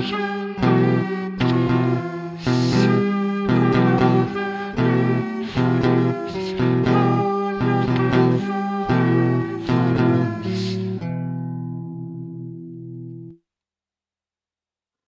News.